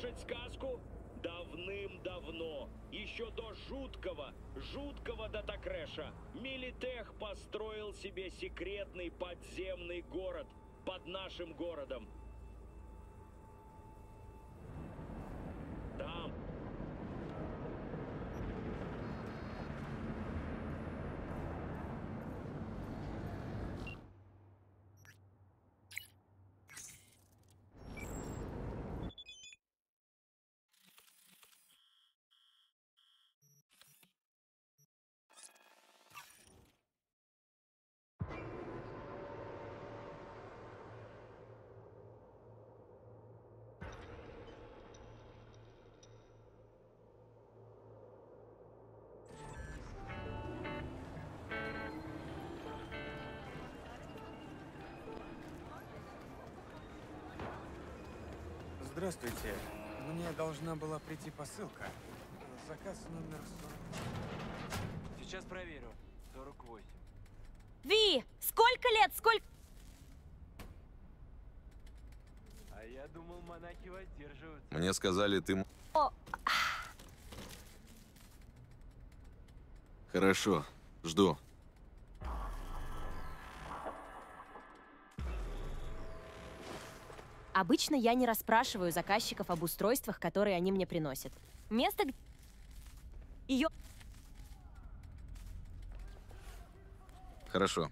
послушать сказку? Давным-давно, еще до жуткого, жуткого датакрэша, Милитех построил себе секретный подземный город под нашим городом. Там Здравствуйте. Мне должна была прийти посылка. Заказ номер 40. Сейчас проверю. 48. Ви, сколько лет, сколько... А я думал, монахи воздерживаются. Мне сказали, ты... О. Хорошо, жду. Обычно я не расспрашиваю заказчиков об устройствах, которые они мне приносят. Место, Ее... Хорошо.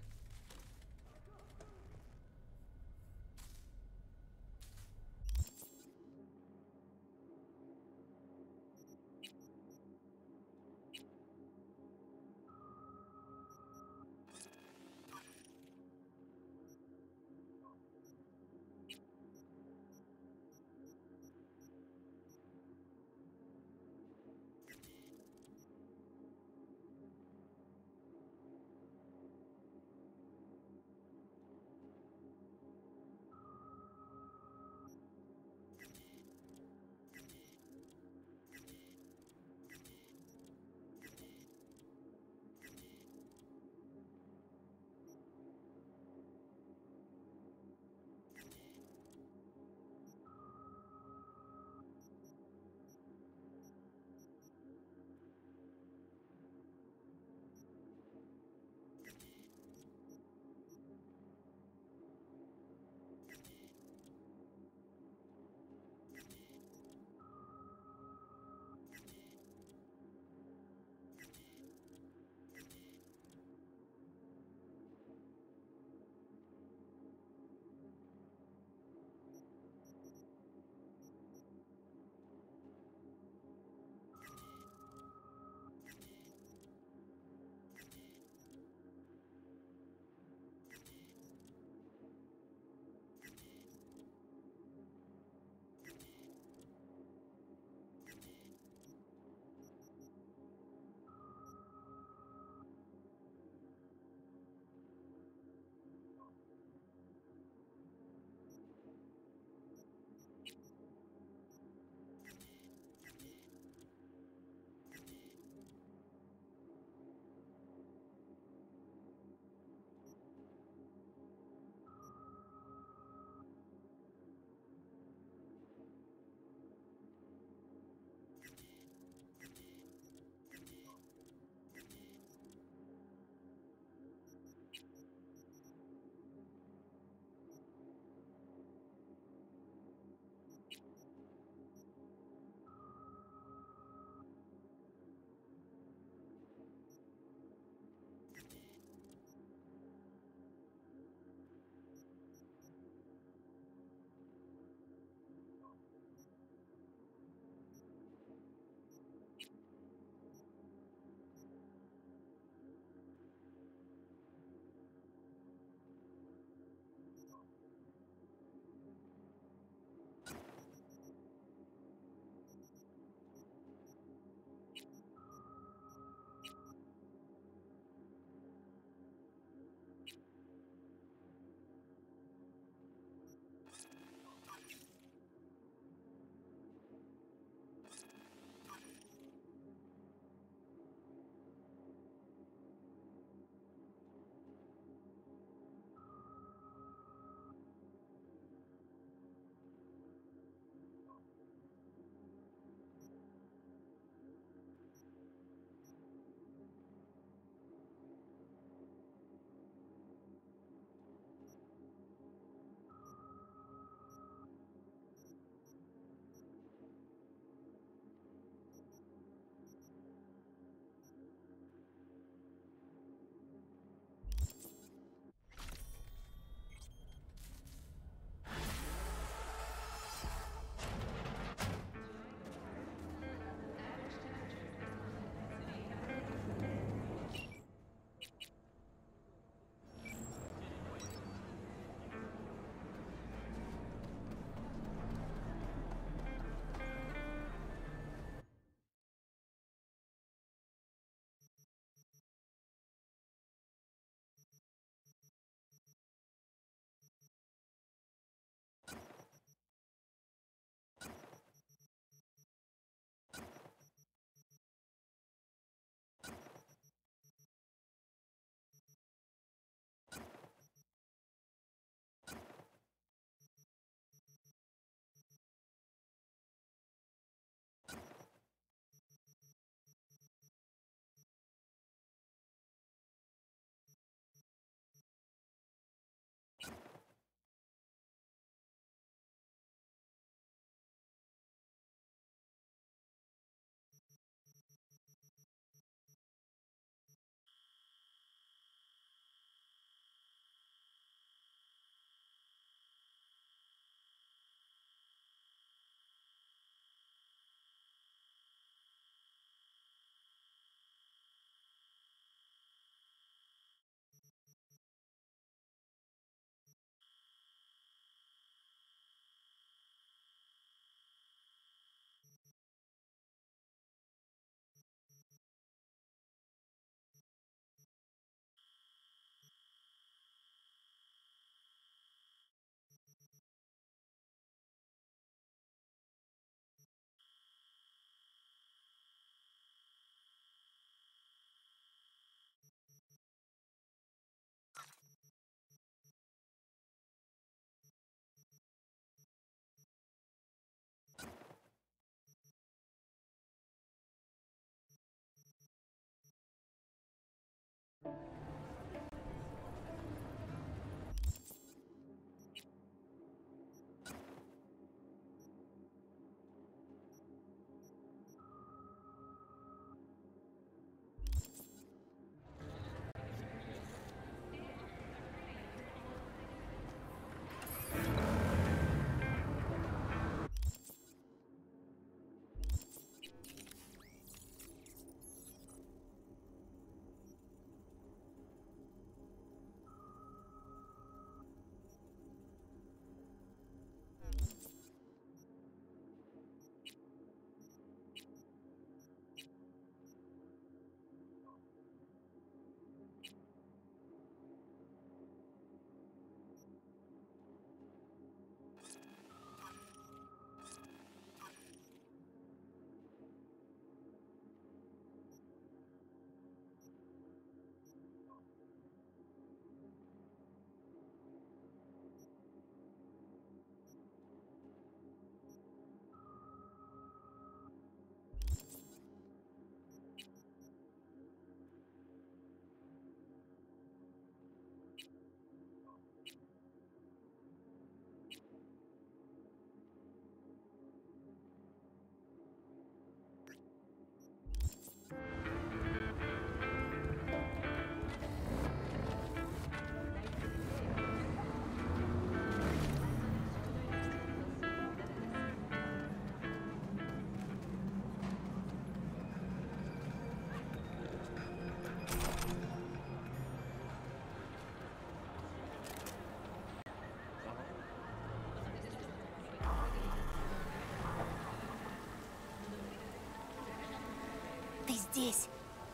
Здесь.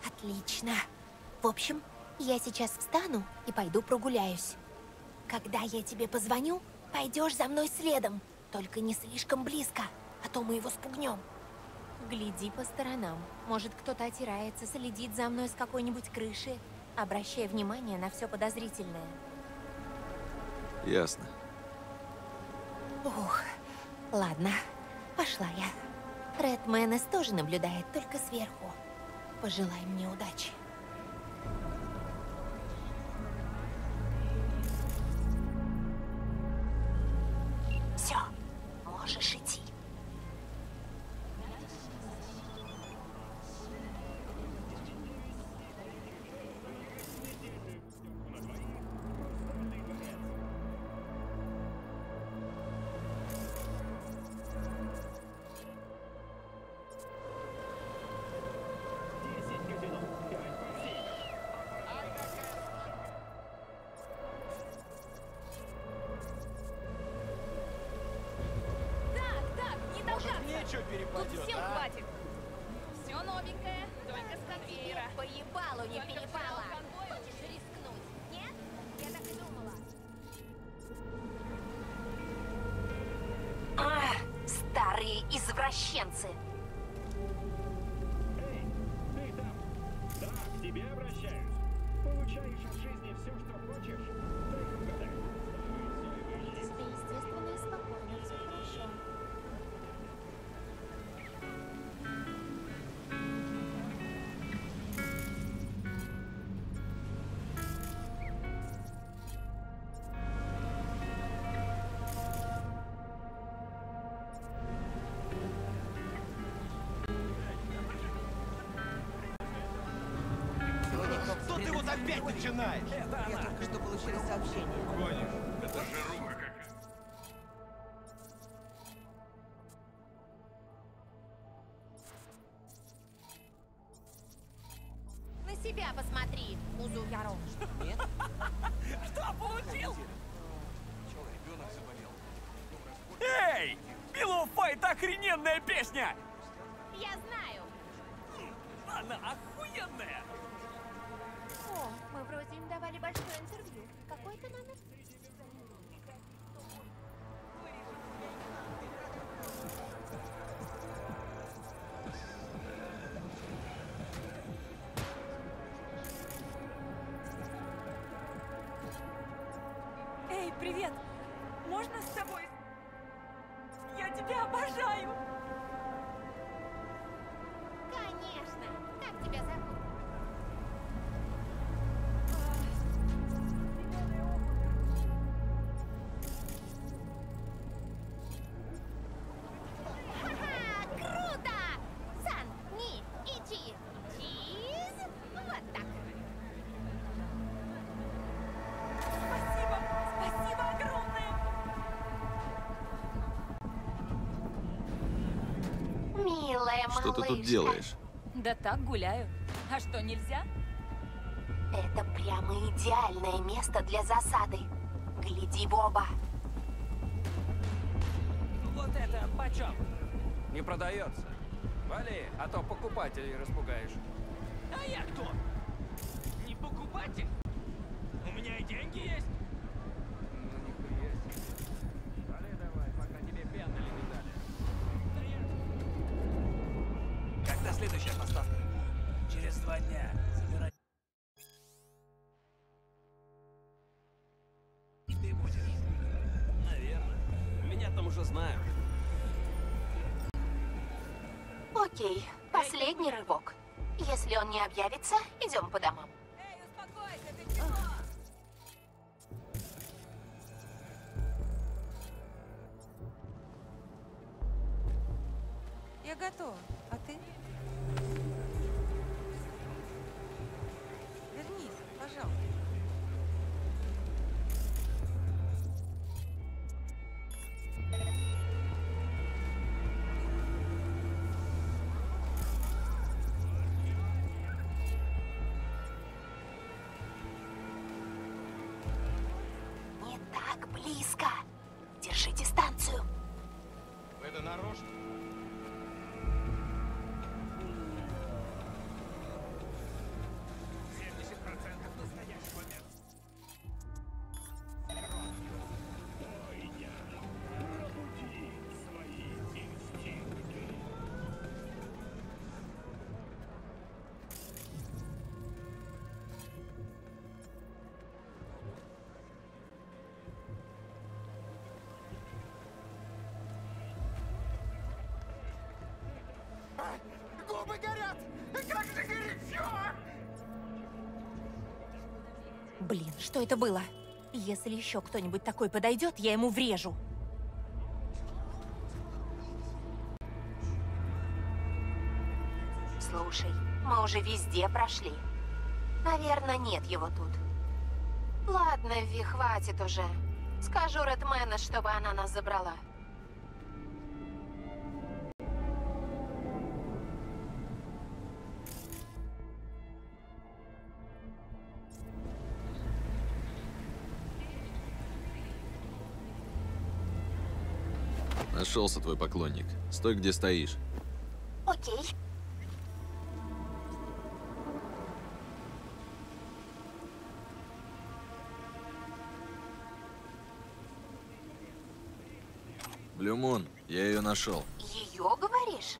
Отлично. В общем, я сейчас встану и пойду прогуляюсь. Когда я тебе позвоню, пойдешь за мной следом. Только не слишком близко, а то мы его спугнем. Гляди по сторонам. Может, кто-то отирается, следит за мной с какой-нибудь крыши. Обращай внимание на все подозрительное. Ясно. Ух, ладно, пошла я. Ред Мэнес тоже наблюдает, только сверху. Пожелай мне удачи. Мне что Тут перепадет, всем а? хватит. Все новенькое, только с конвейера. Поебалу не Только конвоя Хочешь рискнуть? Нет? Я так и думала. А, старые извращенцы. Что опять начинаешь? Я только что получила сообщение. На себя посмотри, Узу Яров. Нет? Эй! Pillow Fight охрененная песня! Я знаю. Она охуенная! Давали большое интервью. Какой это номер? Что ты тут делаешь? Да так гуляю. А что, нельзя? Это прямо идеальное место для засады. Гляди в оба. Вот это почем? Не продается. Вали, а то покупателей распугаешь. А я кто? Не покупатель? Не объявится, идем по домам. Горят! Как же горячо! Блин, что это было? Если еще кто-нибудь такой подойдет, я ему врежу. Слушай, мы уже везде прошли. Наверное, нет его тут. Ладно, Ви, хватит уже. Скажу Редмена, чтобы она нас забрала. Нашелся твой поклонник. Стой, где стоишь. Окей. Блюмун, я ее нашел. Ее говоришь?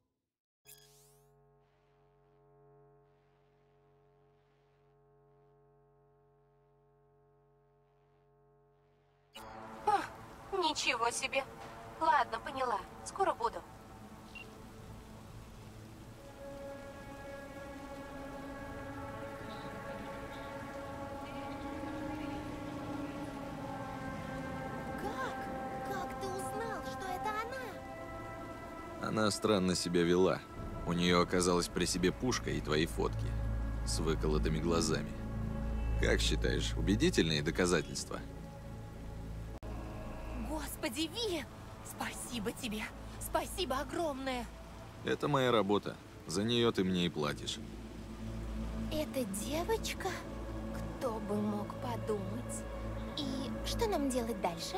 Ничего себе. Ладно, поняла. Скоро буду. Как? Как ты узнал, что это она? Она странно себя вела. У нее оказалась при себе пушка и твои фотки. С выколотыми глазами. Как считаешь, убедительные доказательства? Господи, Ви! Спасибо тебе. Спасибо огромное. Это моя работа. За нее ты мне и платишь. Это девочка? Кто бы мог подумать? И что нам делать дальше?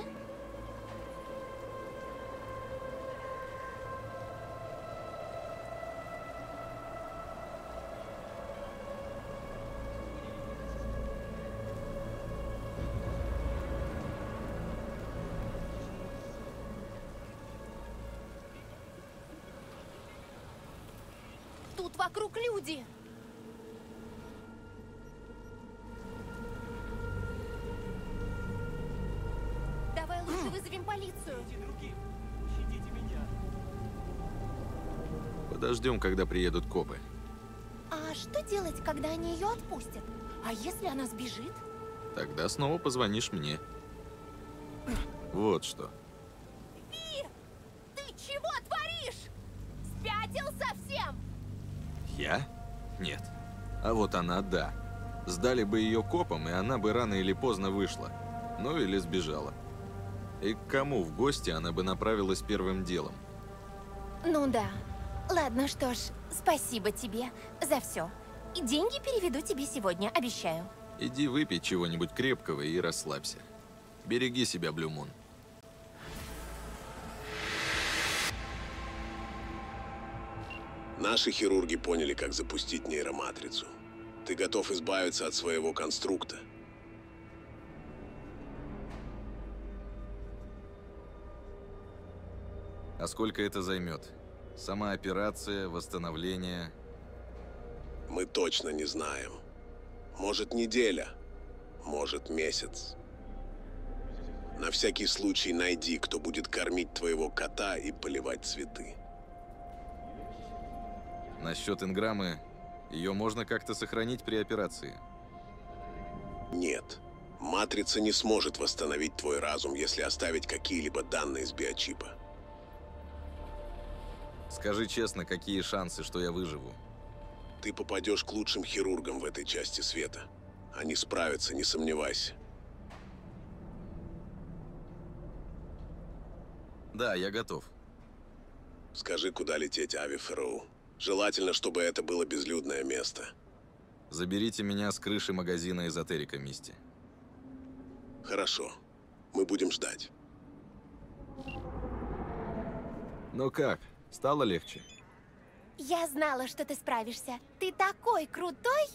Подождем, когда приедут копы. А что делать, когда они ее отпустят? А если она сбежит? Тогда снова позвонишь мне. Вот что. Ты чего творишь? Спятил совсем? Я? Нет. А вот она, да. Сдали бы ее копам, и она бы рано или поздно вышла. Ну или сбежала. И к кому в гости она бы направилась первым делом? Ну да. Ладно, что ж, спасибо тебе за все. И деньги переведу тебе сегодня, обещаю. Иди выпей чего-нибудь крепкого и расслабься. Береги себя, Блюмун. Наши хирурги поняли, как запустить нейроматрицу. Ты готов избавиться от своего конструкта? А сколько это займет? Сама операция, восстановление. Мы точно не знаем. Может, неделя, может, месяц. На всякий случай найди, кто будет кормить твоего кота и поливать цветы. Насчет инграммы, ее можно как-то сохранить при операции. Нет. Матрица не сможет восстановить твой разум, если оставить какие-либо данные с биочипа. Скажи честно, какие шансы, что я выживу? Ты попадешь к лучшим хирургам в этой части света. Они справятся, не сомневайся. Да, я готов. Скажи, куда лететь Ави Фэрроу. Желательно, чтобы это было безлюдное место. Заберите меня с крыши магазина эзотерика Мисти. Хорошо. Мы будем ждать. Ну как, Стало легче? Я знала, что ты справишься. Ты такой крутой!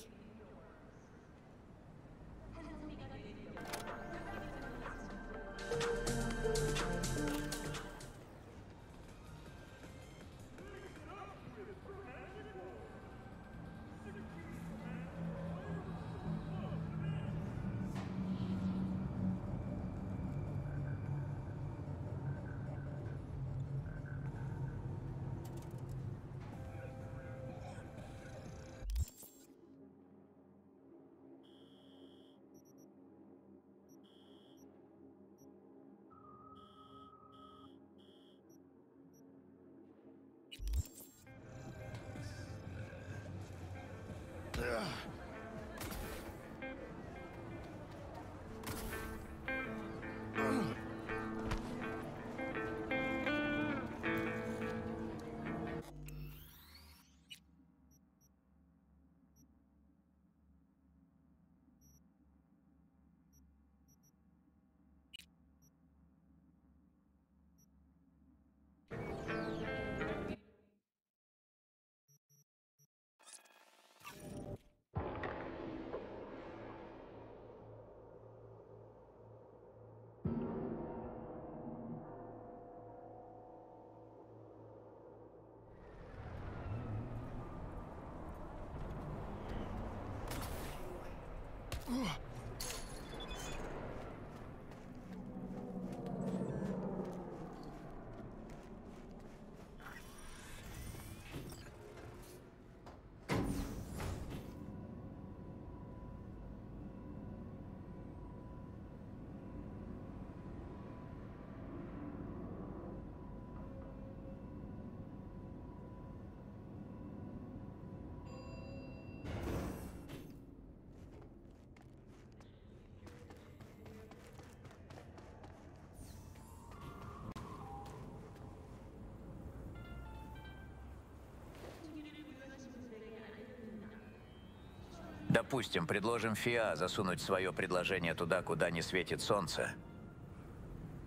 Допустим, предложим ФИА засунуть свое предложение туда, куда не светит солнце.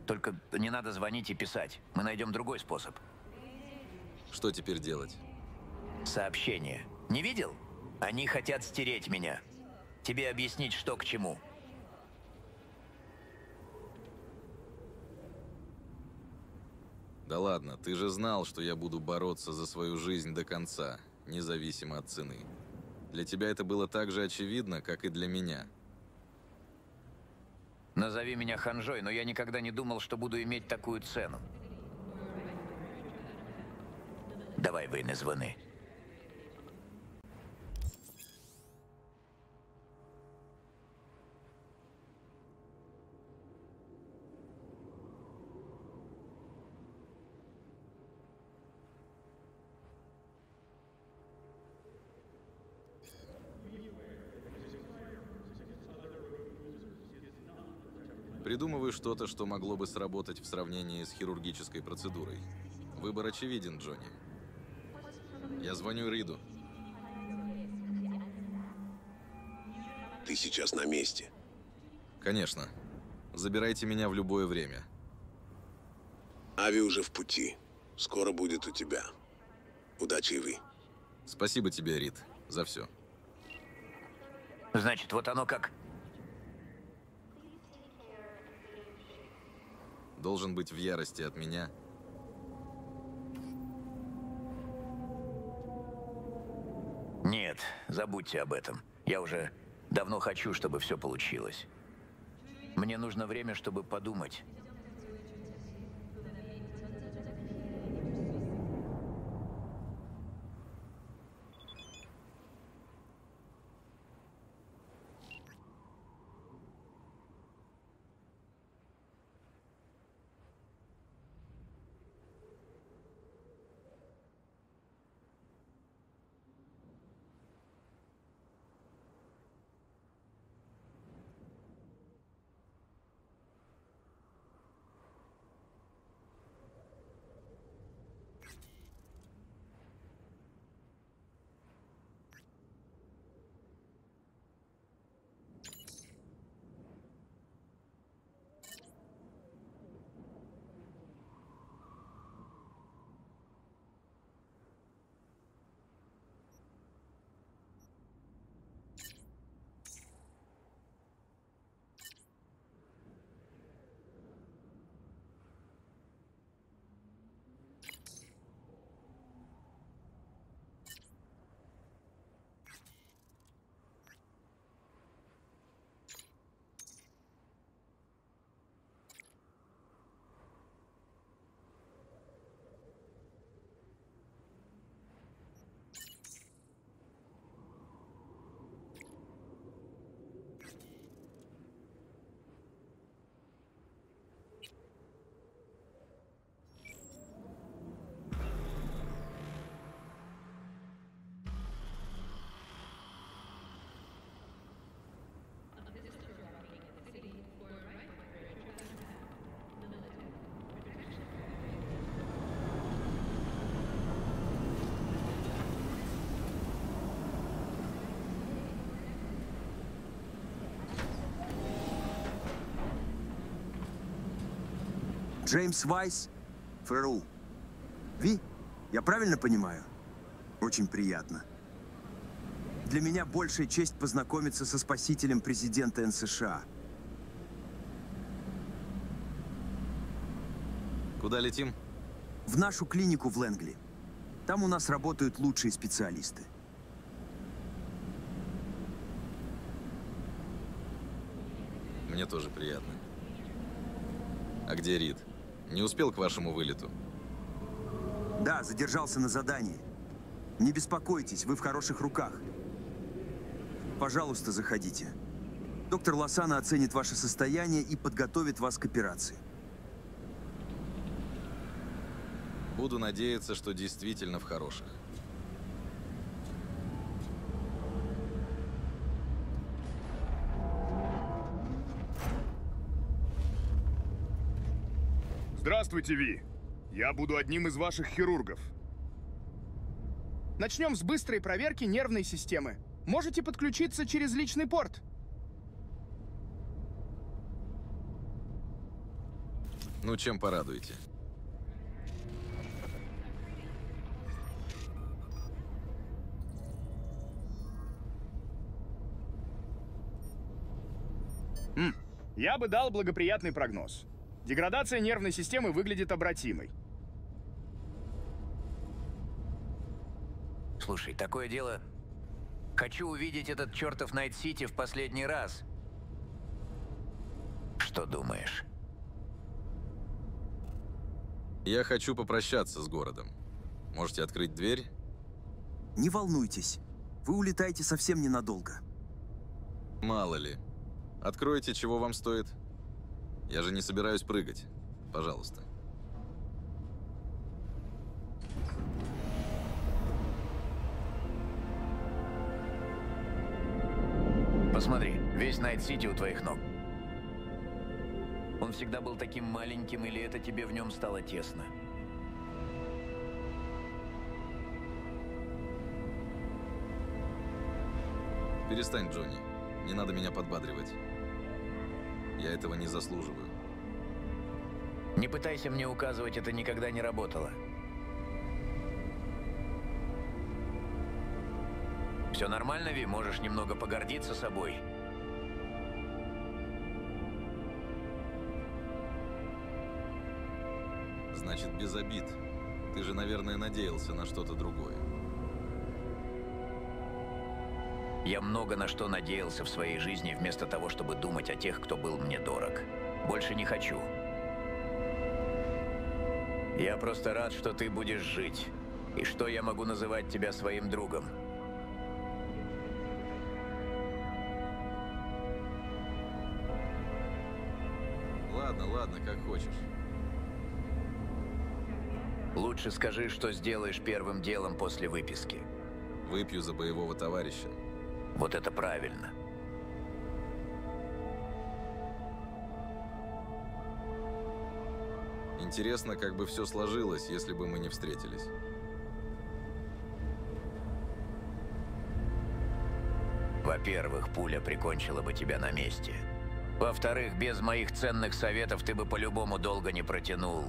Только не надо звонить и писать. Мы найдем другой способ. Что теперь делать? Сообщение. Не видел? Они хотят стереть меня. Тебе объяснить, что к чему. Да ладно, ты же знал, что я буду бороться за свою жизнь до конца, независимо от цены. Для тебя это было так же очевидно, как и для меня. Назови меня ханжой, но я никогда не думал, что буду иметь такую цену. Давай вийни звони. Придумывай что-то, что могло бы сработать в сравнении с хирургической процедурой. Выбор очевиден, Джонни. Я звоню Риду. Ты сейчас на месте. Конечно. Забирайте меня в любое время. Ави уже в пути. Скоро будет у тебя. Удачи, вы. Спасибо тебе, Рид, за все. Значит, вот оно как. Должен быть в ярости от меня. Нет, забудьте об этом. Я уже давно хочу, чтобы все получилось. Мне нужно время, чтобы подумать. Джеймс Вайс, ФРУ. Ви, я правильно понимаю? Очень приятно. Для меня большая честь познакомиться со спасителем президента НСША. Куда летим? В нашу клинику в Лэнгли. Там у нас работают лучшие специалисты. Мне тоже приятно. А где Рид? Не успел к вашему вылету? Да, задержался на задании. Не беспокойтесь, вы в хороших руках. Пожалуйста, заходите. Доктор Лосана оценит ваше состояние и подготовит вас к операции. Буду надеяться, что действительно в хороших. Здравствуйте, Ви. Я буду одним из ваших хирургов. Начнем с быстрой проверки нервной системы. Можете подключиться через личный порт. Ну, чем порадуете? М, Я бы дал благоприятный прогноз. Деградация нервной системы выглядит обратимой. Слушай, такое дело... Хочу увидеть этот чертов Найт-Сити в последний раз. Что думаешь? Я хочу попрощаться с городом. Можете открыть дверь? Не волнуйтесь. Вы улетаете совсем ненадолго. Мало ли. Откройте, чего вам стоит. Я же не собираюсь прыгать. Пожалуйста. Посмотри, весь Найт-Сити у твоих ног. Он всегда был таким маленьким, или это тебе в нем стало тесно? Перестань, Джонни. Не надо меня подбадривать. Я этого не заслуживаю. Не пытайся мне указывать, это никогда не работало. Все нормально, Ви? Можешь немного погордиться собой? Значит, без обид. Ты же, наверное, надеялся на что-то другое. Я много на что надеялся в своей жизни, вместо того, чтобы думать о тех, кто был мне дорог. Больше не хочу. Я просто рад, что ты будешь жить. И что я могу называть тебя своим другом. Ладно, ладно, как хочешь. Лучше скажи, что сделаешь первым делом после выписки. Выпью за боевого товарища. Вот это правильно. Интересно, как бы все сложилось, если бы мы не встретились. Во-первых, пуля прикончила бы тебя на месте. Во-вторых, без моих ценных советов ты бы по-любому долго не протянул.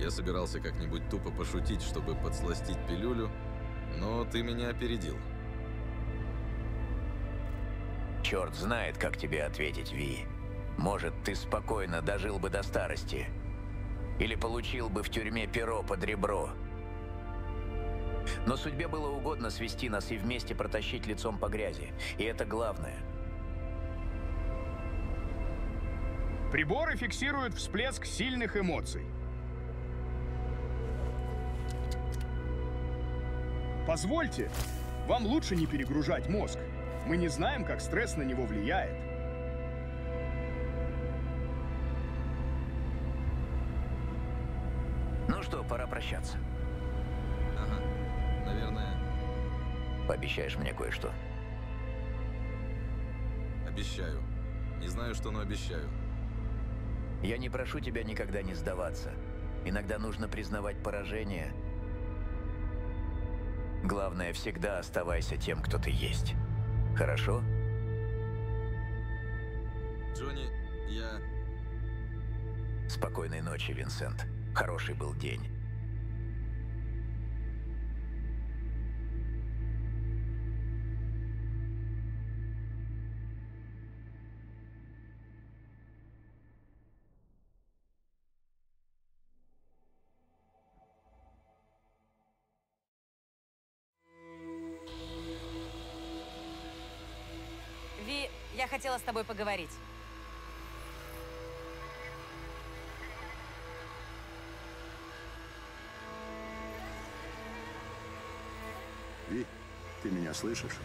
Я собирался как-нибудь тупо пошутить, чтобы подсластить пилюлю, но ты меня опередил. Черт знает, как тебе ответить, Ви. Может, ты спокойно дожил бы до старости. Или получил бы в тюрьме перо под ребро. Но судьбе было угодно свести нас и вместе протащить лицом по грязи. И это главное. Приборы фиксируют всплеск сильных эмоций. Позвольте, вам лучше не перегружать мозг. Мы не знаем, как стресс на него влияет. Ну что, пора прощаться. Ага, наверное, Пообещаешь мне кое-что? обещаю. Не знаю, что, но обещаю. Я не прошу тебя никогда не сдаваться. Иногда нужно признавать поражение. Главное, всегда оставайся тем, кто ты есть. Хорошо? Джонни, я... Спокойной ночи, Винсент. Хороший был день. Тобой поговорить. Ви, ты меня слышишь?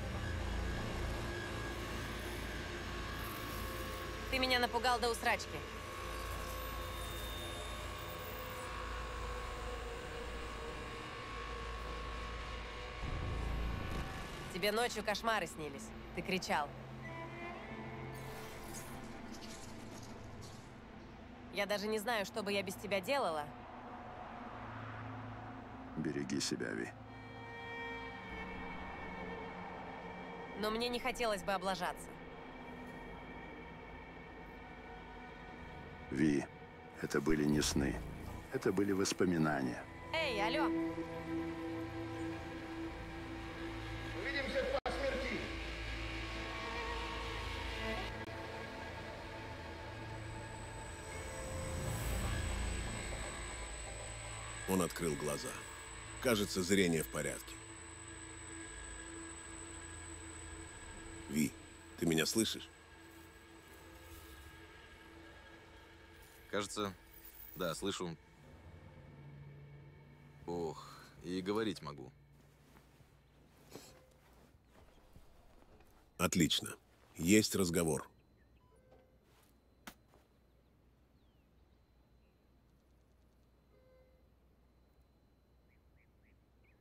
Ты меня напугал до усрачки. Тебе ночью кошмары снились. Ты кричал. Я даже не знаю, что бы я без тебя делала. Береги себя, Ви. Но мне не хотелось бы облажаться. Ви, это были не сны. Это были воспоминания. Эй, алло! Открыл глаза. Кажется, зрение в порядке. Ви, ты меня слышишь? Кажется, да, слышу. Ох, и говорить могу. Отлично. Есть разговор.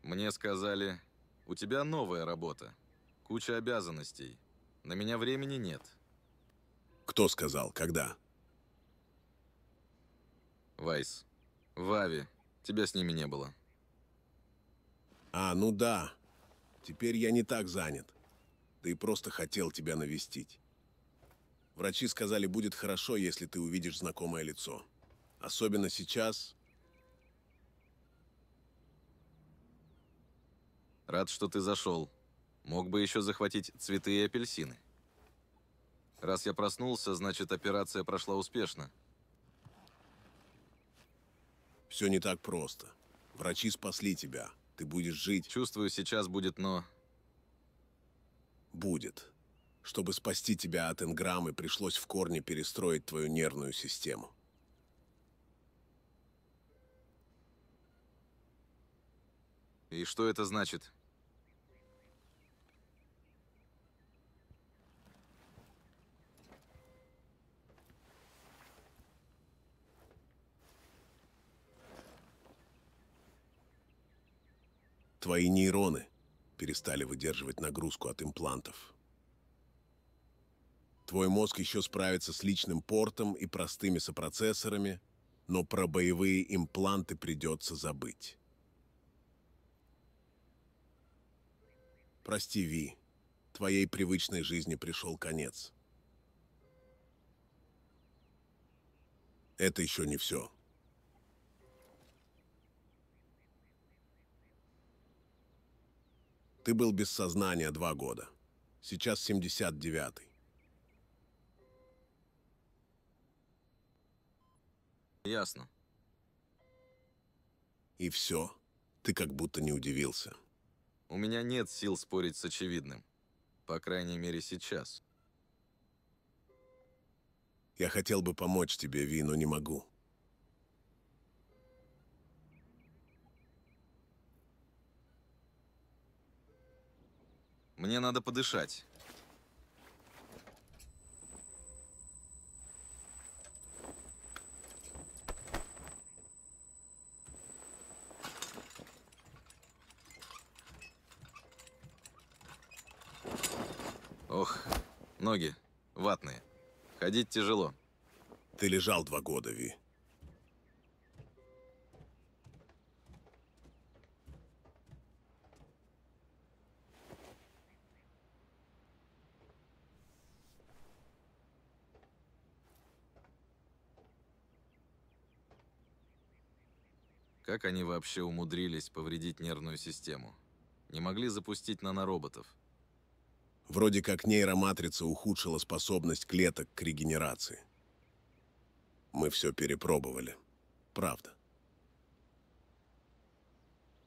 Мне сказали, у тебя новая работа. Куча обязанностей. На меня времени нет. Кто сказал? Когда? Вайс. Вави. Тебя с ними не было. А, ну да. Теперь я не так занят. Да и просто хотел тебя навестить. Врачи сказали, будет хорошо, если ты увидишь знакомое лицо. Особенно сейчас. Рад, что ты зашел. Мог бы еще захватить цветы и апельсины. Раз я проснулся, значит, операция прошла успешно. Все не так просто. Врачи спасли тебя. Ты будешь жить. Чувствую, сейчас будет но... Будет. Чтобы спасти тебя от энграммы, пришлось в корне перестроить твою нервную систему. И что это значит? Твои нейроны перестали выдерживать нагрузку от имплантов. Твой мозг еще справится с личным портом и простыми сопроцессорами, но про боевые импланты придется забыть. Прости, Ви, твоей привычной жизни пришел конец. Это еще не все. Ты был без сознания два года. Сейчас 79-й. Ясно. И все. Ты как будто не удивился. У меня нет сил спорить с очевидным. По крайней мере, сейчас. Я хотел бы помочь тебе, Ви, но не могу. Мне надо подышать. Ох, ноги ватные. Ходить тяжело. Ты лежал два года, Ви. Как они вообще умудрились повредить нервную систему? Не могли запустить нанороботов. Вроде как нейроматрица ухудшила способность клеток к регенерации. Мы все перепробовали. Правда.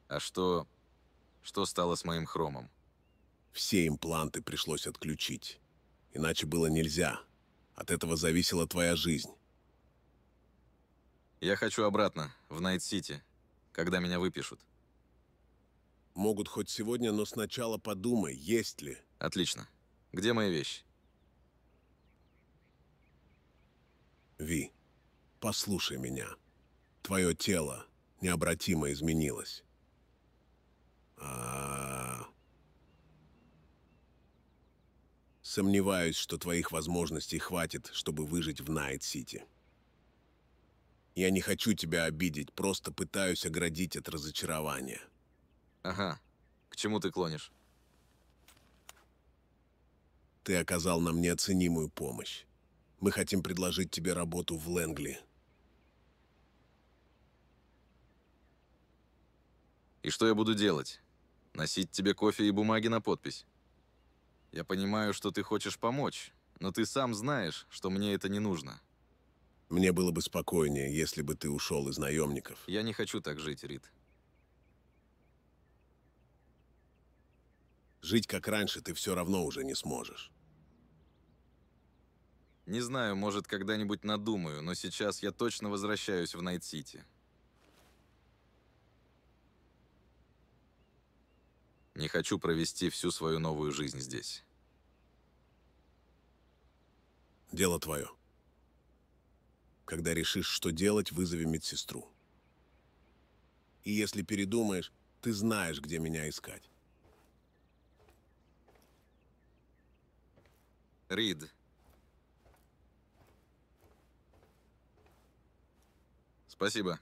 А что... Что стало с моим хромом? Все импланты пришлось отключить. Иначе было нельзя. От этого зависела твоя жизнь. Я хочу обратно, в Найт-Сити, когда меня выпишут. Могут хоть сегодня, но сначала подумай, есть ли. Отлично. Где мои вещи? Ви, послушай меня. Твое тело необратимо изменилось. А... Сомневаюсь, что твоих возможностей хватит, чтобы выжить в Найт-Сити. Я не хочу тебя обидеть, просто пытаюсь оградить от разочарования. Ага. К чему ты клонишь? Ты оказал нам неоценимую помощь. Мы хотим предложить тебе работу в Лэнгли. И что я буду делать? Носить тебе кофе и бумаги на подпись? Я понимаю, что ты хочешь помочь, но ты сам знаешь, что мне это не нужно. Мне было бы спокойнее, если бы ты ушел из наемников. Я не хочу так жить, Рид. Жить как раньше ты все равно уже не сможешь. Не знаю, может, когда-нибудь надумаю, но сейчас я точно возвращаюсь в Найт-Сити. Не хочу провести всю свою новую жизнь здесь. Дело твое. Когда решишь, что делать, вызови медсестру. И если передумаешь, ты знаешь, где меня искать. Рид. Спасибо.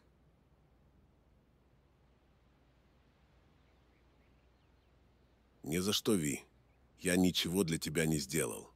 Ни за что, Ви. Я ничего для тебя не сделал.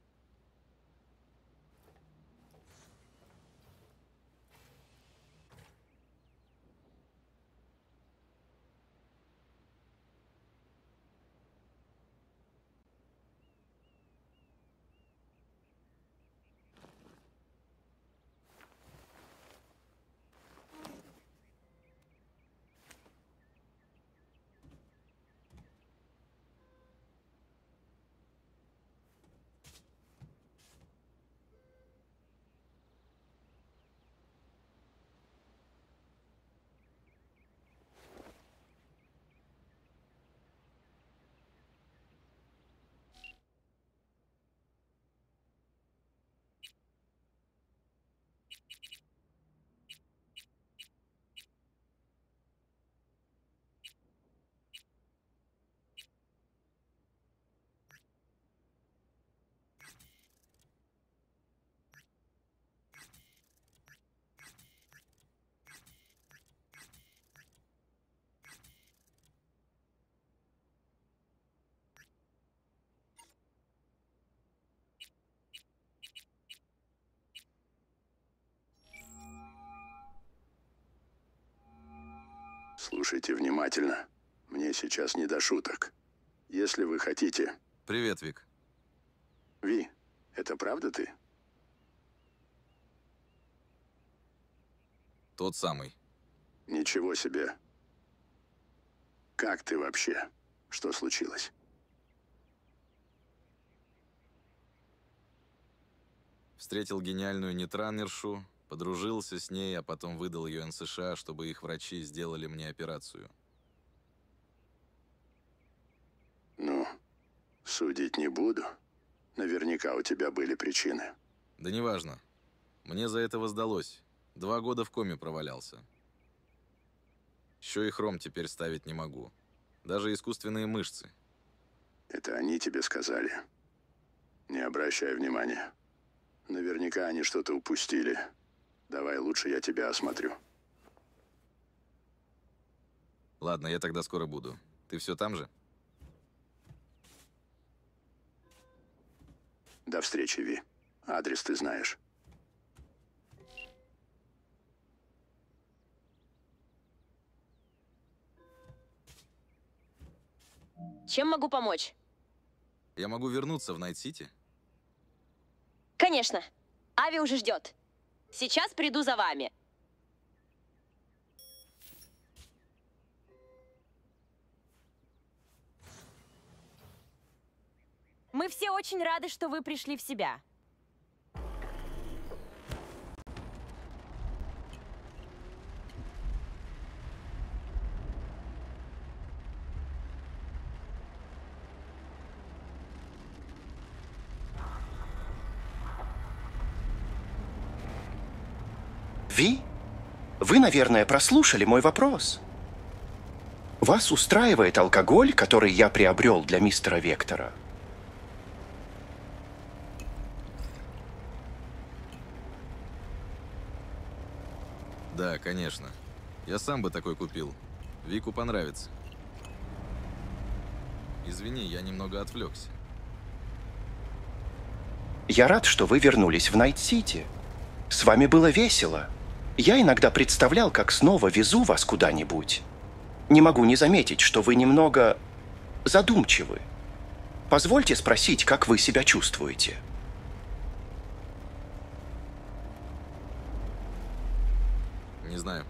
Слушайте внимательно. Мне сейчас не до шуток. Если вы хотите... Привет, Вик. Ви, это правда ты? Тот самый. Ничего себе. Как ты вообще? Что случилось? Встретил гениальную нетранершу, подружился с ней, а потом выдал ее НСШ, чтобы их врачи сделали мне операцию. Ну, судить не буду. Наверняка у тебя были причины. Да неважно. Мне за это воздалось. Два года в коме провалялся. Еще и хром теперь ставить не могу. Даже искусственные мышцы. Это они тебе сказали. Не обращай внимания. Наверняка они что-то упустили. Давай лучше я тебя осмотрю. Ладно, я тогда скоро буду. Ты все там же? До встречи, Ви. Адрес ты знаешь. Чем могу помочь? Я могу вернуться в Найт-Сити? Конечно. Ави уже ждет. Сейчас приду за вами. Мы все очень рады, что вы пришли в себя. Ви? Вы, наверное, прослушали мой вопрос. Вас устраивает алкоголь, который я приобрел для мистера Вектора? Да, конечно. Я сам бы такой купил. Вику понравится. Извини, я немного отвлекся. Я рад, что вы вернулись в Найт-Сити. С вами было весело. Я иногда представлял, как снова везу вас куда-нибудь. Не могу не заметить, что вы немного задумчивы. Позвольте спросить, как вы себя чувствуете. Не знаю.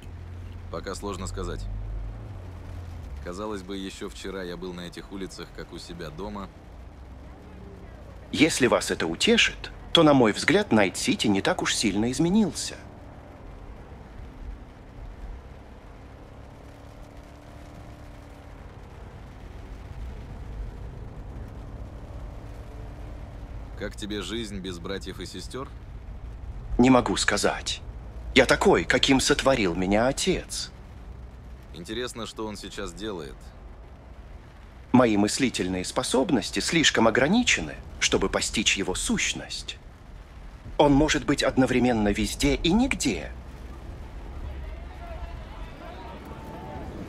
Пока сложно сказать. Казалось бы, еще вчера я был на этих улицах, как у себя дома. Если вас это утешит, то, на мой взгляд, Найт-Сити не так уж сильно изменился. Как тебе жизнь без братьев и сестер? Не могу сказать. Я такой, каким сотворил меня отец. Интересно, что он сейчас делает. Мои мыслительные способности слишком ограничены, чтобы постичь его сущность. Он может быть одновременно везде и нигде.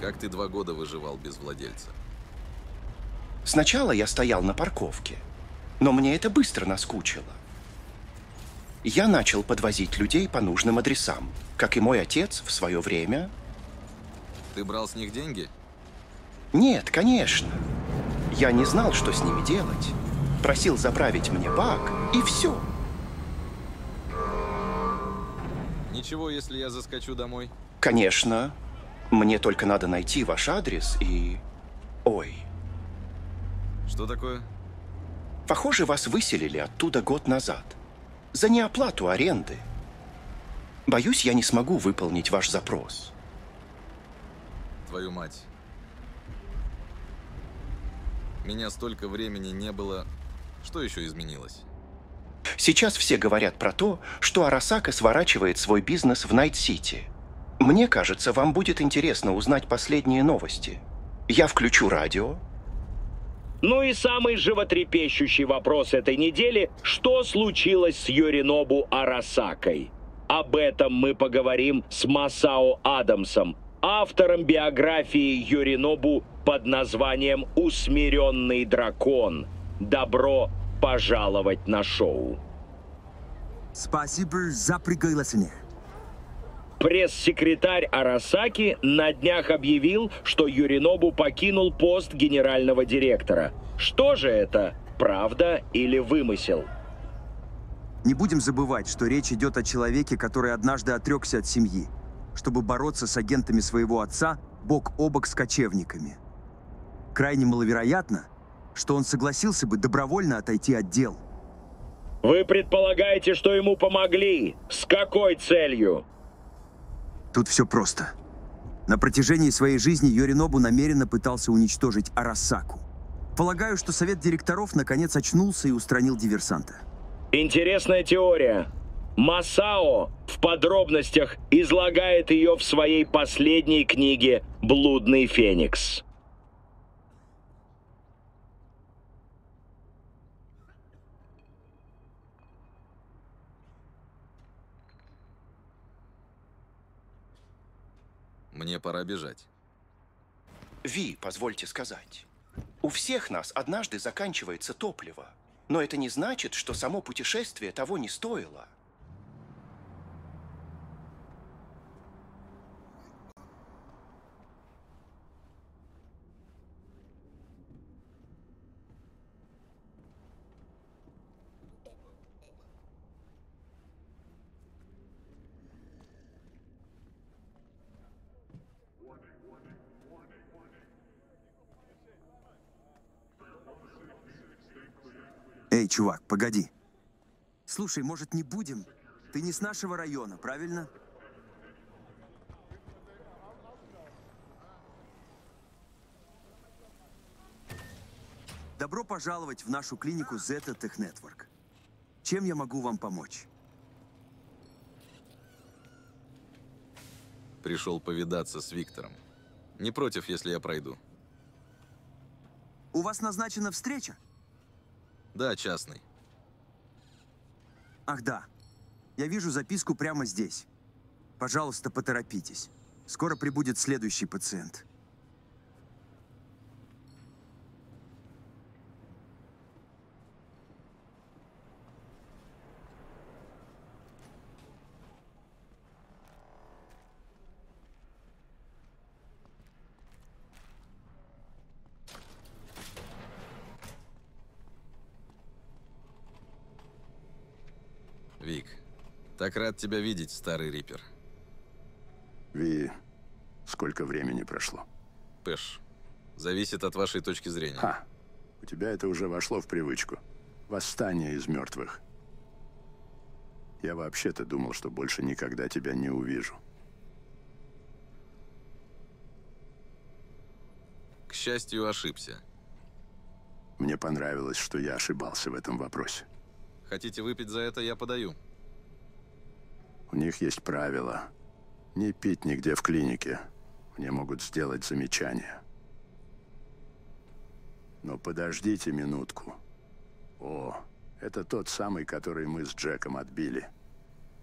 Как ты два года выживал без владельца? Сначала я стоял на парковке, но мне это быстро наскучило. Я начал подвозить людей по нужным адресам, как и мой отец в свое время. Ты брал с них деньги? Нет, конечно. Я не знал, что с ними делать. Просил заправить мне бак, и все. Ничего, если я заскочу домой? Конечно. Мне только надо найти ваш адрес и... Ой. Что такое? Похоже, вас выселили оттуда год назад. За неоплату аренды. Боюсь, я не смогу выполнить ваш запрос. Твою мать. Меня столько времени не было. Что еще изменилось? Сейчас все говорят про то, что Арасака сворачивает свой бизнес в Найт-Сити. Мне кажется, вам будет интересно узнать последние новости. Я включу радио. Ну и самый животрепещущий вопрос этой недели – что случилось с Йоринобу Арасакой? Об этом мы поговорим с Масао Адамсом, автором биографии Йоринобу под названием «Усмиренный дракон». Добро пожаловать на шоу. Спасибо за приглашение. Пресс-секретарь Арасаки на днях объявил, что Юринобу покинул пост генерального директора. Что же это, правда или вымысел? Не будем забывать, что речь идет о человеке, который однажды отрекся от семьи, чтобы бороться с агентами своего отца бок о бок с кочевниками. Крайне маловероятно, что он согласился бы добровольно отойти от дел. Вы предполагаете, что ему помогли? С какой целью? Тут все просто. На протяжении своей жизни Йоринобу намеренно пытался уничтожить Арасаку. Полагаю, что совет директоров наконец очнулся и устранил диверсанта. Интересная теория. Масао в подробностях излагает ее в своей последней книге «Блудный феникс». Мне пора бежать. Ви, позвольте сказать. У всех нас однажды заканчивается топливо. Но это не значит, что само путешествие того не стоило. Чувак, погоди. Слушай, может, не будем? Ты не с нашего района, правильно? Добро пожаловать в нашу клинику Zeta Tech Network. Чем я могу вам помочь? Пришел повидаться с Виктором. Не против, если я пройду. У вас назначена встреча? Да, частный. Ах да. Я вижу записку прямо здесь. Пожалуйста, поторопитесь. Скоро прибудет следующий пациент. Вик, так рад тебя видеть, старый Риппер. Ви, сколько времени прошло? Пэш, зависит от вашей точки зрения. Ха, у тебя это уже вошло в привычку. Восстание из мертвых. Я вообще-то думал, что больше никогда тебя не увижу. К счастью, ошибся. Мне понравилось, что я ошибался в этом вопросе. Хотите выпить за это, я подаю. У них есть правила. Не пить нигде в клинике. Мне могут сделать замечание. Но подождите минутку. О, это тот самый, который мы с Джеком отбили.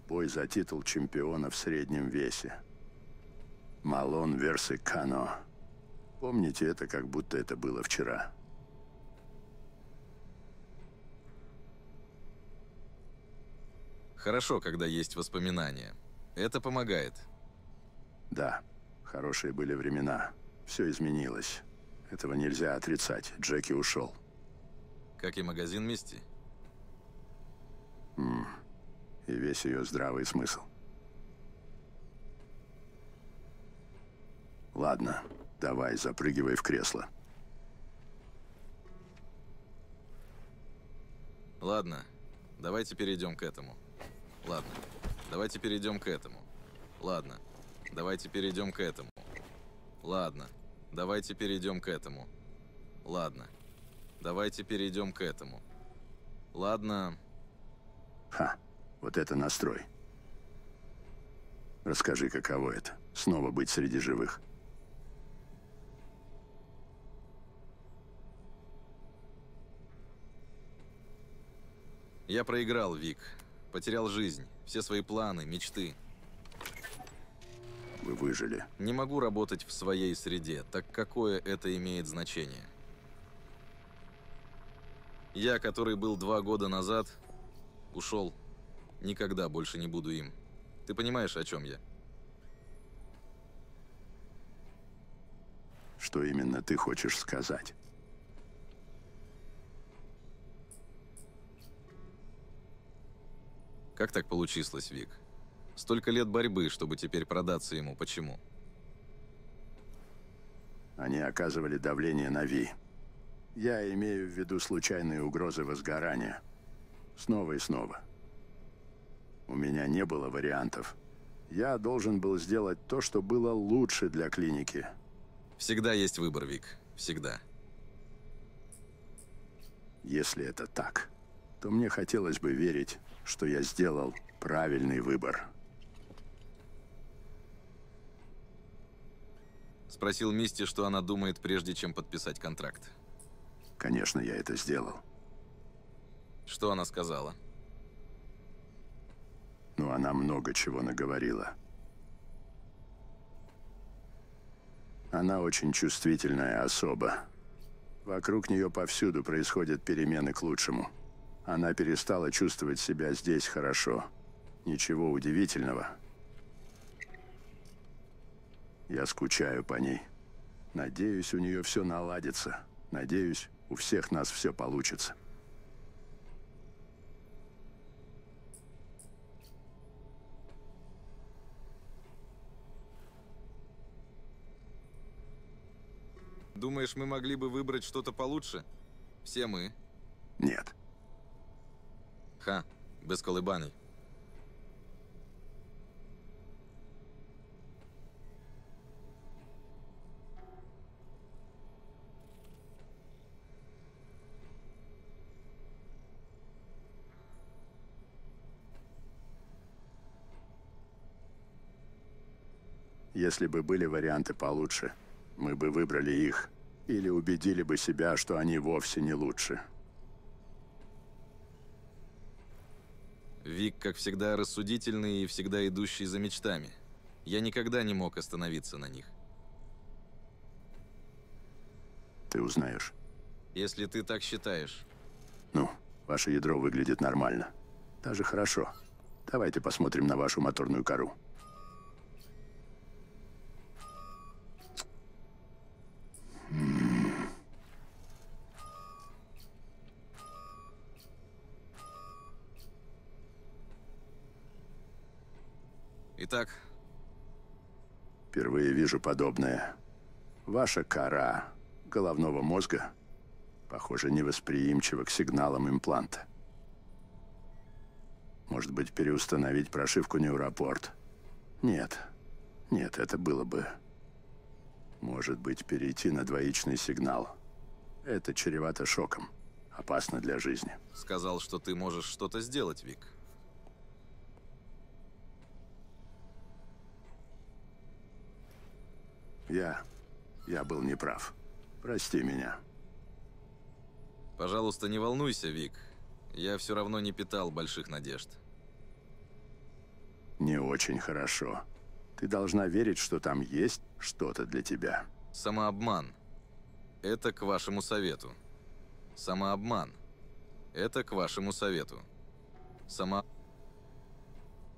Бой за титул чемпиона в среднем весе. Малон версы Кано. Помните это, как будто это было вчера. Хорошо, когда есть воспоминания. Это помогает. Да, хорошие были времена. Все изменилось. Этого нельзя отрицать. Джеки ушел. Как и магазин Мисти. М. И весь ее здравый смысл. Ладно, давай, запрыгивай в кресло. Ладно, давайте перейдем к этому. Ладно, давайте перейдем к этому. Ладно, давайте перейдем к этому. Ладно, давайте перейдем к этому. Ладно, давайте перейдем к этому. Ладно, Ха, вот это настрой. Расскажи, каково это, снова быть среди живых. я проиграл, Вик. Потерял жизнь, все свои планы, мечты. Вы выжили. Не могу работать в своей среде, так какое это имеет значение? Я, который был два года назад, ушел. Никогда больше не буду им. Ты понимаешь, о чем я? Что именно ты хочешь сказать? Как так получилось, Вик? Столько лет борьбы, чтобы теперь продаться ему. Почему? Они оказывали давление на Ви. Я имею в виду случайные угрозы возгорания. Снова и снова. У меня не было вариантов. Я должен был сделать то, что было лучше для клиники. Всегда есть выбор, Вик. Всегда. Если это так, то мне хотелось бы верить, что я сделал правильный выбор. Спросил Мисти, что она думает, прежде чем подписать контракт. Конечно, я это сделал. Что она сказала? Но она много чего наговорила. Она очень чувствительная особа. Вокруг нее повсюду происходят перемены к лучшему. Она перестала чувствовать себя здесь хорошо. Ничего удивительного. Я скучаю по ней. Надеюсь, у нее все наладится. Надеюсь, у всех нас все получится. Думаешь, мы могли бы выбрать что-то получше? Все мы. Нет. Ха, без колебаний. Если бы были варианты получше, мы бы выбрали их. Или убедили бы себя, что они вовсе не лучше. Вик, как всегда, рассудительный и всегда идущий за мечтами. Я никогда не мог остановиться на них. Ты узнаешь. Если ты так считаешь. Ну, ваше ядро выглядит нормально. Даже хорошо. Давайте посмотрим на вашу моторную кору. Итак, Впервые вижу подобное. Ваша кора головного мозга, похоже, невосприимчива к сигналам импланта. Может быть, переустановить прошивку Neuroport? Нет. Нет, это было бы... Может быть, перейти на двоичный сигнал. Это чревато шоком. Опасно для жизни. сказал, что ты можешь что-то сделать, Вик. Я... Я был неправ. Прости меня. Пожалуйста, не волнуйся, Вик. Я все равно не питал больших надежд. Не очень хорошо. Ты должна верить, что там есть что-то для тебя. Самообман. Это к вашему совету. Самообман. Это к вашему совету. Само...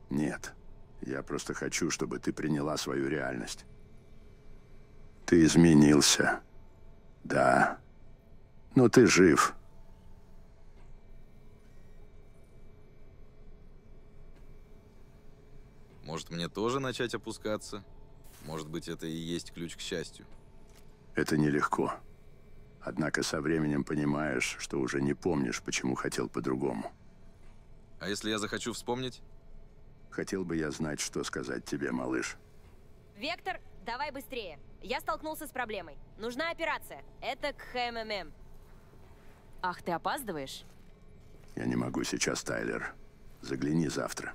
Нет. Я просто хочу, чтобы ты приняла свою реальность. Ты изменился. Да. Но ты жив. Может, мне тоже начать опускаться? Может быть, это и есть ключ к счастью. Это нелегко. Однако со временем понимаешь, что уже не помнишь, почему хотел по-другому. А если я захочу вспомнить? Хотел бы я знать, что сказать тебе, малыш. Вектор, давай быстрее. Я столкнулся с проблемой. Нужна операция. Это к ХММ. Ах, ты опаздываешь? Я не могу сейчас, Тайлер. Загляни завтра.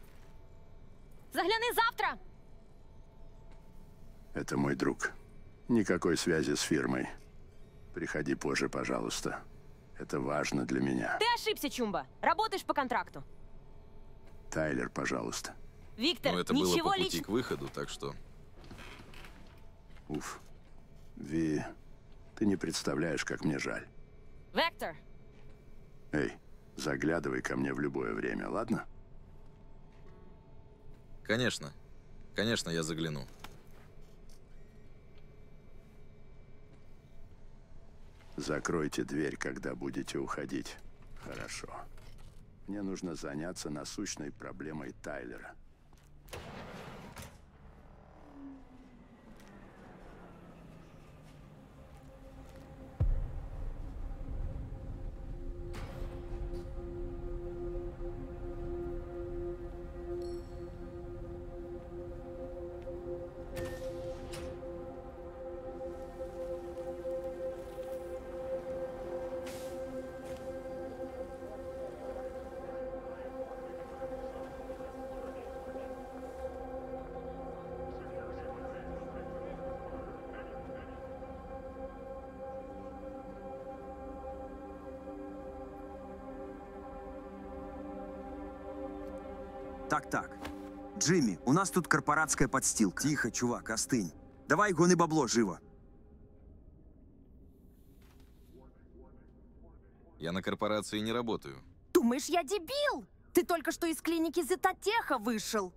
Загляни завтра! Это мой друг. Никакой связи с фирмой. Приходи позже, пожалуйста. Это важно для меня. Ты ошибся, Чумба. Работаешь по контракту. Тайлер, пожалуйста. Виктор, Но это ничего было по пути личного. к выходу, так что... Уф. Ви, ты не представляешь, как мне жаль. Вектор, Эй, заглядывай ко мне в любое время, ладно? Конечно. Конечно, я загляну. Закройте дверь, когда будете уходить. Хорошо. Мне нужно заняться насущной проблемой Тайлера. Нас тут корпоратская подстилка. Тихо, чувак, остынь. Давай гони бабло, живо. Я на корпорации не работаю. Думаешь, я дебил? Ты только что из клиники Зетотеха вышел.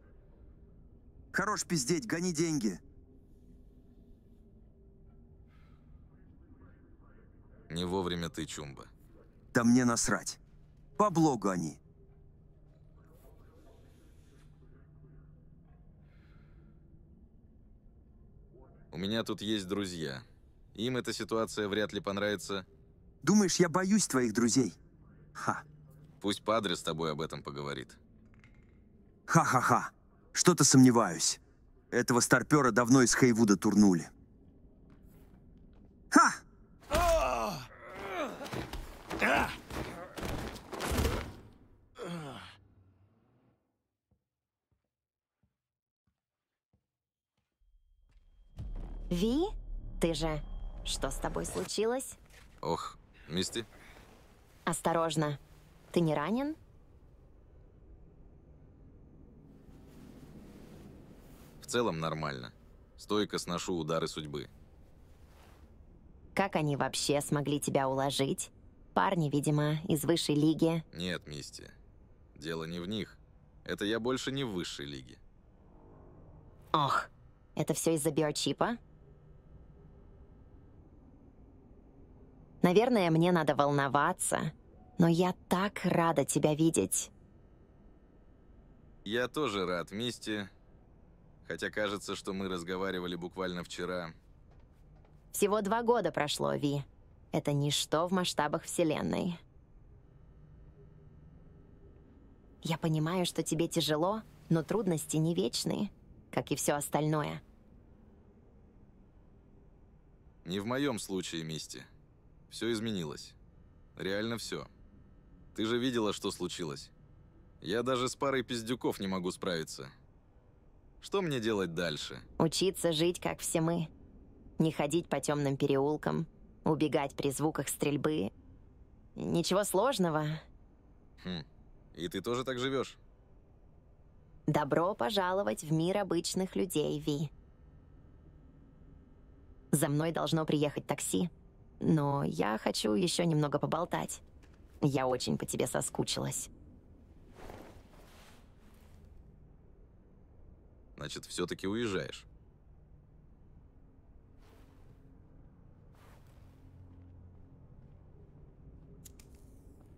Хорош пиздеть, гони деньги. Не вовремя ты, Чумба. Да мне насрать. Бабло гони. У меня тут есть друзья. Им эта ситуация вряд ли понравится. Думаешь, я боюсь твоих друзей? Ха. Пусть Падре с тобой об этом поговорит. Ха-ха-ха. Что-то сомневаюсь. Этого старпера давно из Хейвуда турнули. Ха! Ви? Ты же... Что с тобой случилось? Ох, Мисти, Осторожно. Ты не ранен? в целом нормально. Стойко сношу удары судьбы. Как они вообще смогли тебя уложить? Парни, видимо, из высшей лиги. Нет, Мисти. Дело не в них. Это я больше не в высшей лиге. Ох, это все из-за биочипа? Наверное, мне надо волноваться, но я так рада тебя видеть. Я тоже рад, Мисти. Хотя кажется, что мы разговаривали буквально вчера. Всего два года прошло, Ви. Это ничто в масштабах Вселенной. Я понимаю, что тебе тяжело, но трудности не вечные, как и все остальное. Не в моем случае, Мисти. Все изменилось. Реально все. Ты же видела, что случилось. Я даже с парой пиздюков не могу справиться. Что мне делать дальше? Учиться жить, как все мы. Не ходить по темным переулкам, убегать при звуках стрельбы. Ничего сложного. Хм. И ты тоже так живешь? Добро пожаловать в мир обычных людей, Ви. За мной должно приехать такси. Но я хочу еще немного поболтать. Я очень по тебе соскучилась. Значит, все-таки уезжаешь.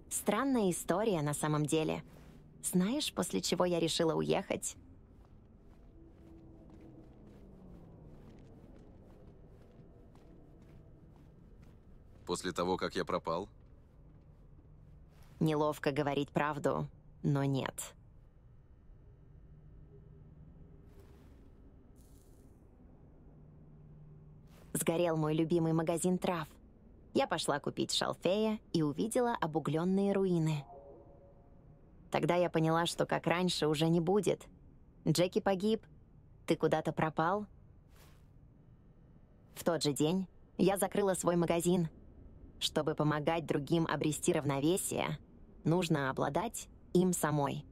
Странная история на самом деле. Знаешь, после чего я решила уехать? После того, как я пропал? Неловко говорить правду, но нет. Сгорел мой любимый магазин трав. Я пошла купить шалфея и увидела обугленные руины. Тогда я поняла, что как раньше уже не будет. Джеки погиб. Ты куда-то пропал. В тот же день я закрыла свой магазин. Чтобы помогать другим обрести равновесие, нужно обладать им самой.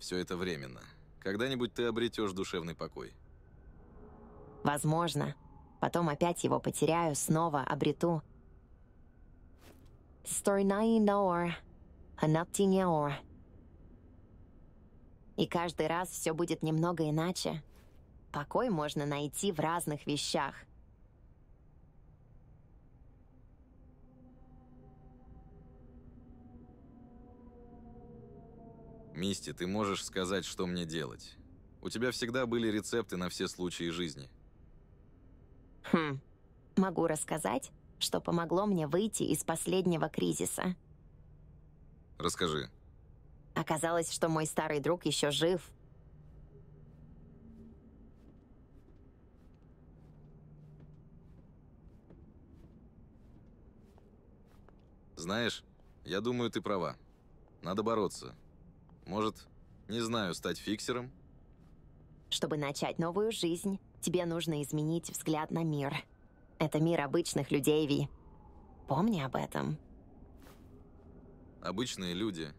Все это временно. Когда-нибудь ты обретешь душевный покой. Возможно. Потом опять его потеряю, снова обрету. И каждый раз все будет немного иначе. Покой можно найти в разных вещах. Мисти, ты можешь сказать, что мне делать. У тебя всегда были рецепты на все случаи жизни. Хм. Могу рассказать, что помогло мне выйти из последнего кризиса. Расскажи. Оказалось, что мой старый друг еще жив. Знаешь, я думаю, ты права. Надо бороться. Может, не знаю, стать фиксером? Чтобы начать новую жизнь, тебе нужно изменить взгляд на мир. Это мир обычных людей, Ви. Помни об этом. Обычные люди.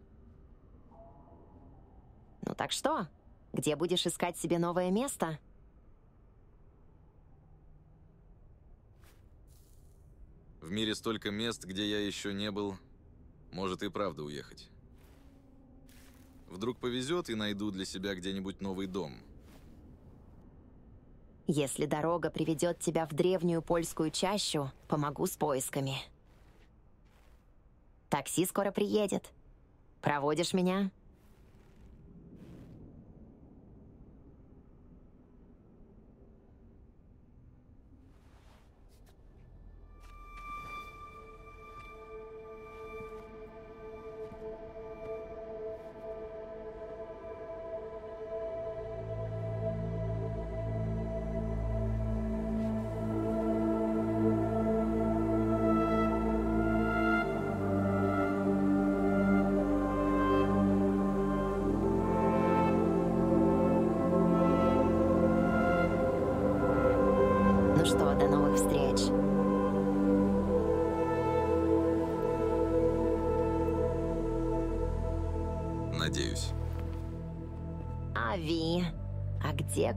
Ну так что? Где будешь искать себе новое место? В мире столько мест, где я еще не был. Может и правда уехать. Вдруг повезет и найду для себя где-нибудь новый дом. Если дорога приведет тебя в древнюю польскую чащу, помогу с поисками. Такси скоро приедет. Проводишь меня?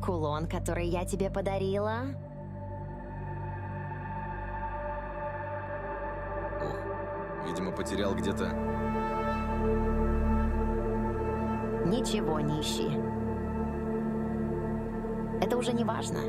Кулон, который я тебе подарила? Видимо, потерял где-то... Ничего не ищи. Это уже не важно.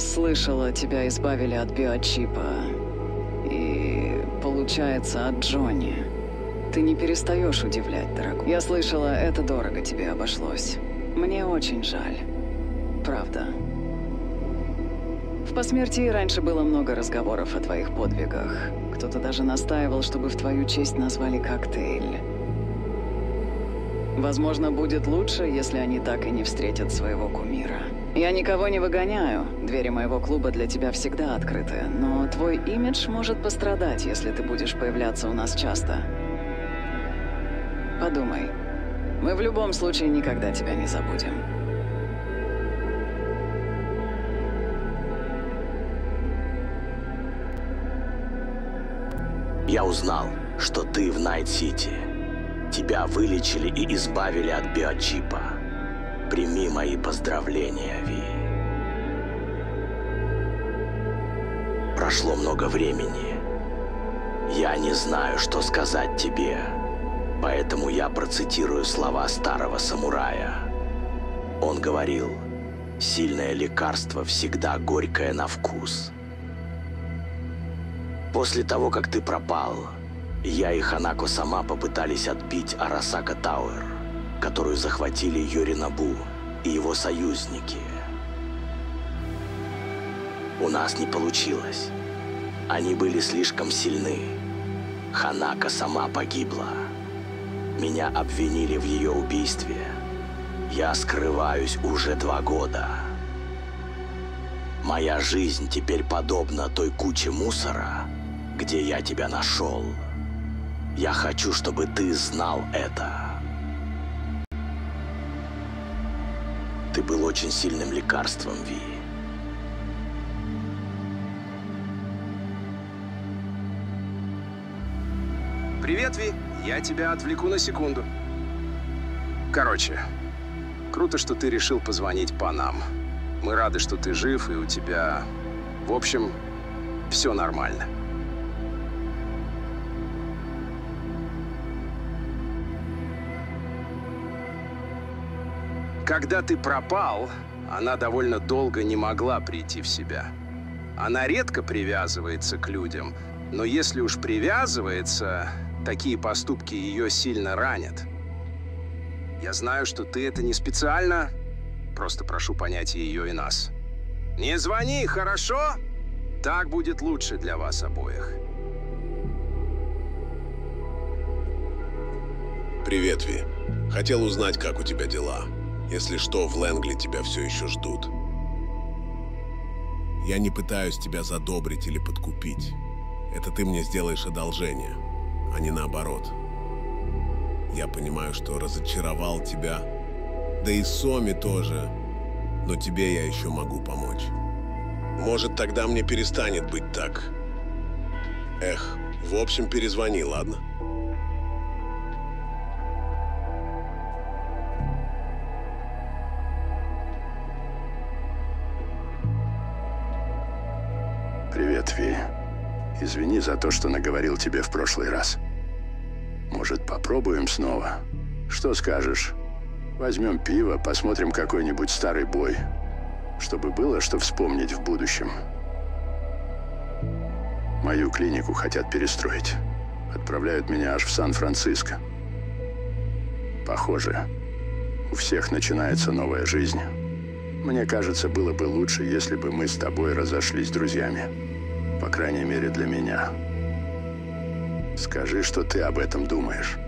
Слышала, тебя избавили от биочипа. И, получается, от Джонни. Ты не перестаешь удивлять, дорогой. Я слышала, это дорого тебе обошлось. Мне очень жаль. Правда. В посмертии раньше было много разговоров о твоих подвигах. Кто-то даже настаивал, чтобы в твою честь назвали коктейль. Возможно, будет лучше, если они так и не встретят своего кумира. Я никого не выгоняю. Двери моего клуба для тебя всегда открыты. Но твой имидж может пострадать, если ты будешь появляться у нас часто. Подумай. Мы в любом случае никогда тебя не забудем. Я узнал, что ты в Найт-Сити. Тебя вылечили и избавили от биочипа. Прими мои поздравления, Ви. Прошло много времени. Я не знаю, что сказать тебе, поэтому я процитирую слова старого самурая. Он говорил, сильное лекарство всегда горькое на вкус. После того, как ты пропал, я и Ханако сама попытались отбить Арасака Тауэр, которую захватили Йоринабу и его союзники. У нас не получилось. Они были слишком сильны. Ханака сама погибла. Меня обвинили в ее убийстве. Я скрываюсь уже два года. Моя жизнь теперь подобна той куче мусора, где я тебя нашел. Я хочу, чтобы ты знал это. Ты был очень сильным лекарством, Ви. Привет, Ви. Я тебя отвлеку на секунду. Короче, круто, что ты решил позвонить по нам. Мы рады, что ты жив, и у тебя... В общем, все нормально. Когда ты пропал, она довольно долго не могла прийти в себя. Она редко привязывается к людям, но если уж привязывается, такие поступки ее сильно ранят. Я знаю, что ты это не специально, просто прошу понять ее, и нас. Не звони, хорошо? Так будет лучше для вас обоих. Привет, Ви. Хотел узнать, как у тебя дела. Если что, в Лэнгли тебя все еще ждут. Я не пытаюсь тебя задобрить или подкупить. Это ты мне сделаешь одолжение, а не наоборот. Я понимаю, что разочаровал тебя, да и Соми тоже. но тебе я еще могу помочь. Может, тогда мне перестанет быть так. Эх, в общем, перезвони, ладно? Извини за то, что наговорил тебе в прошлый раз. Может, попробуем снова? Что скажешь? Возьмем пиво, посмотрим какой-нибудь старый бой, чтобы было что вспомнить в будущем. Мою клинику хотят перестроить. Отправляют меня аж в Сан-Франциско. Похоже, у всех начинается новая жизнь. Мне кажется, было бы лучше, если бы мы с тобой разошлись друзьями. По крайней мере, для меня. Скажи, что ты об этом думаешь.